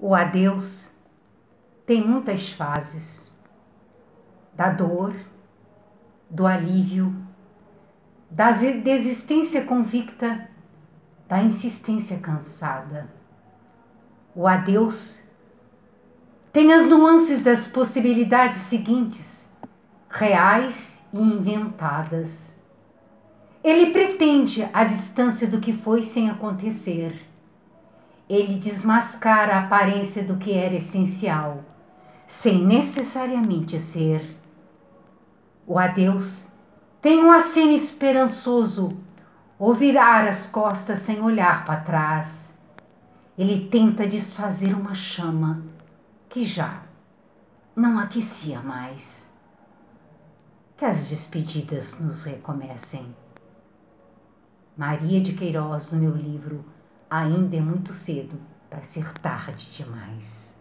O adeus tem muitas fases: da dor, do alívio, da desistência convicta, da insistência cansada. O adeus tem as nuances das possibilidades seguintes, reais e inventadas. Ele pretende a distância do que foi sem acontecer ele desmascara a aparência do que era essencial, sem necessariamente ser. O adeus tem um aceno esperançoso, ou virar as costas sem olhar para trás. Ele tenta desfazer uma chama que já não aquecia mais. Que as despedidas nos recomecem. Maria de Queiroz, no meu livro ainda é muito cedo para ser tarde demais.